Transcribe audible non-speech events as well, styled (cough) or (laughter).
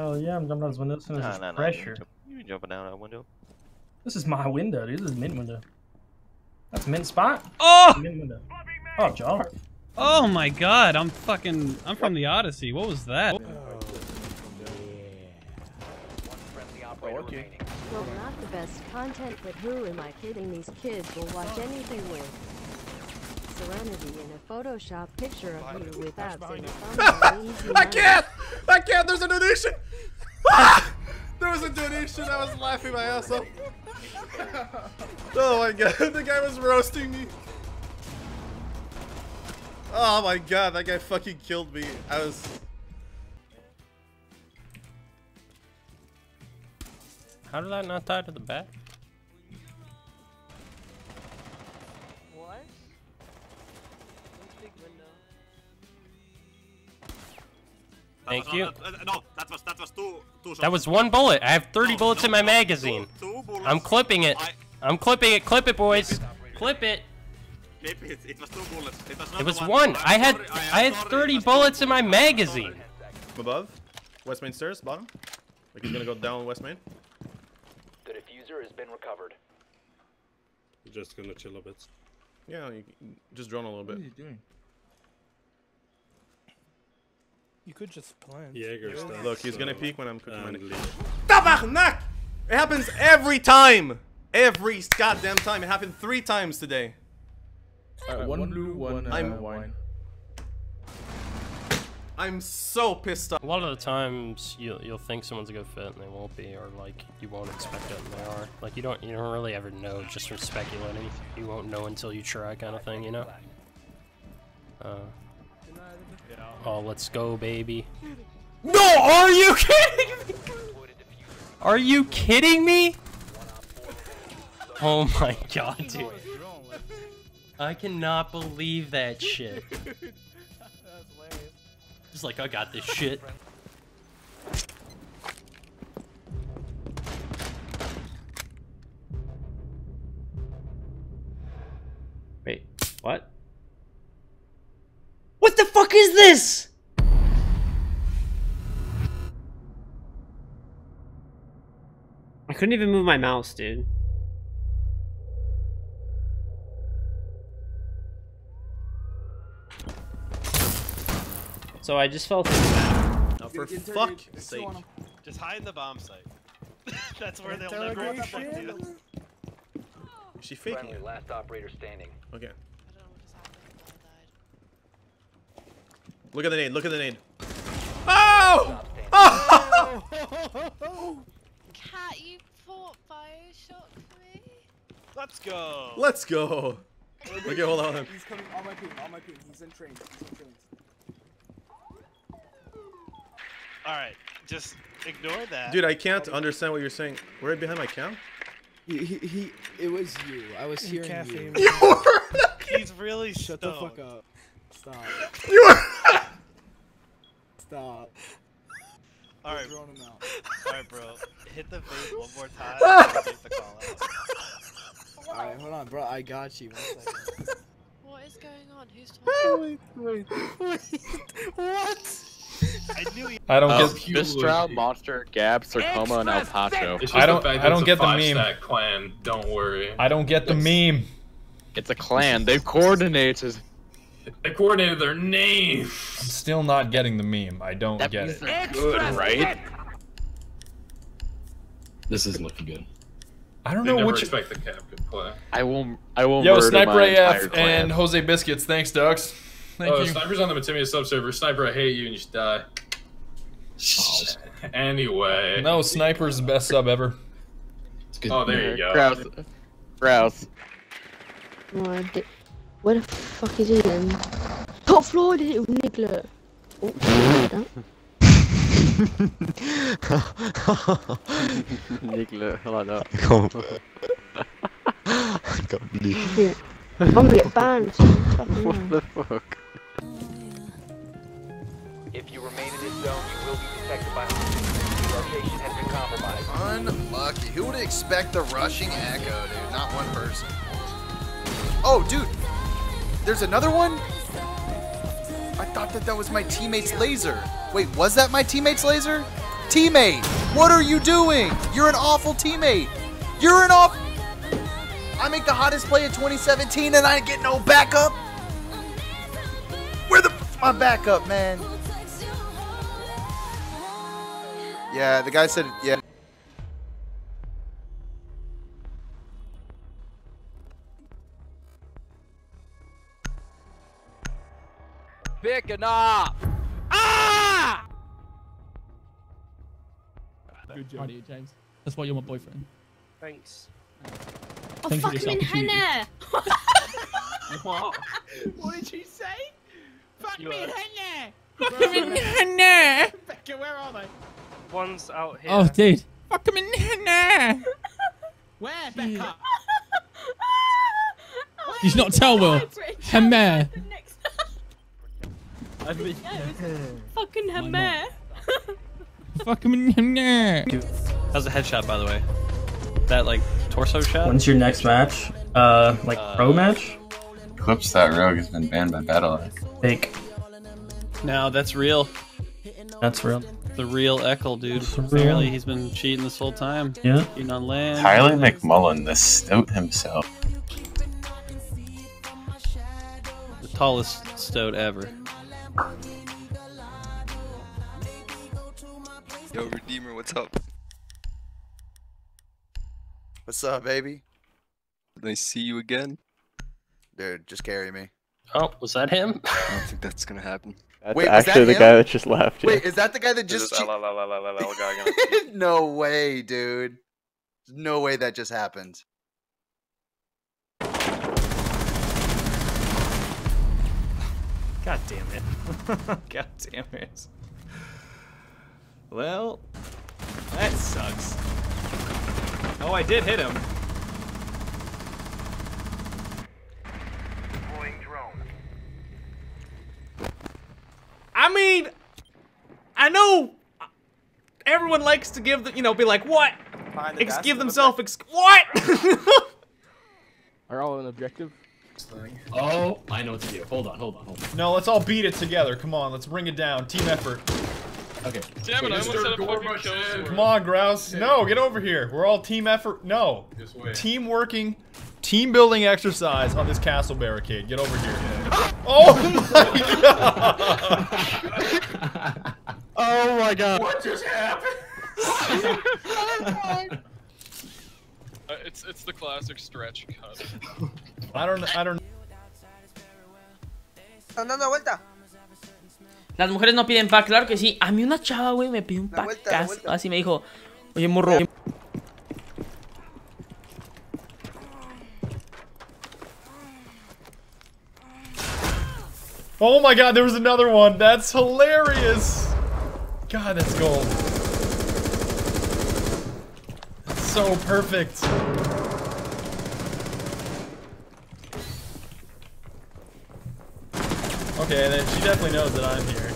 Oh yeah, I'm jumping out this window as soon as Nah, there's nah, nah. You ain't jumping down that window. This is my window, dude. This is mint window. That's mint spot. Oh! Mint window. Oh, John. Oh my god, I'm fucking. I'm from the Odyssey. What was that? Oh, oh, well, not the best content, but who am I kidding? These kids will watch anything with Serenity and a Photoshop picture of you with abs in a (laughs) thumbnail. I can't! I can't! There's a donation! Ah! There was a donation. I was laughing my ass off. (laughs) Oh my god, (laughs) the guy was roasting me. Oh my god, that guy fucking killed me. I was. How did I not die to the back? Thank you. Uh, no, that was that was two two shots. That was one bullet. I have 30 No, bullets no, in my no, magazine. Two, two bullets. I'm clipping it. I, I'm clipping it. Clip it, boys. Clip it. clip it. It was two bullets. It was not It was one. one. I'm I had sorry, I had sorry, 30 bullets in my I'm magazine. Above? West Main stairs, bottom? Like he's gonna go down West Main? The diffuser has been recovered. Just gonna chill a bit. Yeah, you, just drone a little bit. What are you doing? You could just plan. Jaeger stance, Look, he's gonna peek when I'm cooking my and name. leave. Tabarnak! It happens every time! Every goddamn time. It happened three times today. Alright, one blue, one uh, I'm- wine. I'm so pissed off. A lot of the times you'll you'll think someone's a good fit and they won't be, or like you won't expect it and they are. Like you don't you don't really ever know just from speculating. You won't know until you try, kind of thing, you know. Uh, oh, let's go, baby. No, are you (laughs) kidding me? Are you kidding me? Oh my god, dude. I cannot believe that shit. Just like I got this shit. Wait, what? What the fuck is this? I couldn't even move my mouse, dude. So I just fell through that. Now, for fuck's sake. Just hide in the bomb site. (laughs) That's where they'll never expect you. Is she faking Friendly, it? last operator standing. Okay. Look at the nade, look at the nade. Oh! Oh! (laughs) Cat, you fought Bioshock for me? Let's go. Let's go. Okay, hold on. He's coming on my ping, on my ping. He's in trains. He's in trains. All right, just ignore that. Dude, I can't understand what you're saying. Right behind my cam? He, he, he, it was you. I was hearing you. You were He's really Shut the fuck up. Stop. You were Stop. All right, him out. all right, bro. Hit the vape one more time. (laughs) and get the call out. Alright, hold on, bro. I got you. One second. What is going on? Who's talking? (laughs) wait, wait, wait. What? I knew he. I don't Oh, get. Mistral, Monster, Gab, Sarcoma, and El Paso. I don't- the I don't get the meme. Five-stack clan. Don't worry. I don't get the meme. It's a clan. They've coordinated. They coordinated their names. I'm still not getting the meme. I don't That get it. they're good, right? This isn't looking good. I don't They know never which. expect the cap could play. I will. I will. Yo, Sniper my AF and Jose Biscuits. Thanks, Ducks. Thank oh, you. Sniper's on the Mattimia subserver. Sniper, I hate you and you should die. anyway. No, Sniper's the best sub ever. Oh, there you go. Grouse. Grouse. Oh, di- Where the fuck is he then? Top floor, little niggler. Oh, (laughs) Nicola, hold up. (laughs) Kom. (laughs) Shit. I'm gonna get banned. What the fuck? If you remain in this zone, you will be detected by hostiles. Your location has been compromised. Unlucky. Who would expect the rushing echo, dude? Not one person. Oh, dude. There's another one? I thought that that was my teammate's laser. Wait, was that my teammate's laser? teammate. What are you doing? You're an awful teammate. You're an awful... I make the hottest play of 2017 and I get no backup. Where the my backup, man? Yeah, the guy said yeah. Picking up. Ah! Good job, James. That's why you're my boyfriend. Thanks. Oh, Thank you for this opportunity. (laughs) What? What did you say? Fuck You me are- in Henna! Fuck him in Henna! Becca, where are they? One's out here. Oh, dude. Fuck him in Henna! Where, Becca? (laughs) Did you not tell Will? Henna! I think. Fucking Hammer. Fuck him in Henna! How's the headshot, by the way? That like torso shot? When's your next match? Uh, like pro match? Clips that rogue has been banned by Battle. Fake. No, that's real. That's real. The real Eckle, dude. real. Apparently, he's been cheating this whole time. Yeah. Cheating on land. Tyler McMullen, the stout himself. The tallest stoat ever. Yo, Redeemer, what's up? What's up, baby? Nice to see you again. Dude, just carry me. Oh, was that him? I don't (laughs) think that's gonna happen. That's Wait, actually that the him? guy that just left. Wait, yeah. is that the guy that just? is (laughs) no way, dude. No way that just happened. God damn it. (laughs) God damn it. Well, that sucks. Oh, I did hit him. I mean, I know everyone likes to give the, you know, be like, what? Behind Ex- give themselves, ex- what? (laughs) Are all an objective? Oh, I know what to do. Hold on, hold on, hold on. no, let's all beat it together. Come on, let's bring it down. Team effort. Okay. Damn it, I almost Mr. said a fucking kill. Come on, Grouse. No, get over here. We're all team effort. No. Team working, team building exercise on this castle barricade. Get over here. Oh my (laughs) god! Oh my god. What just happened? (laughs) Uh, it's it's the classic stretch cut. I don't. Know I don't. Dando vuelta. Las mujeres no piden pack, claro que sí. A mí una chava, güey, me pidió un La pack. vuelta, la vuelta. Así me dijo, oye, morro. Oh my god, there was another one. That's hilarious. God, that's gold. That's so perfect. Okay, and then she definitely knows that I'm here.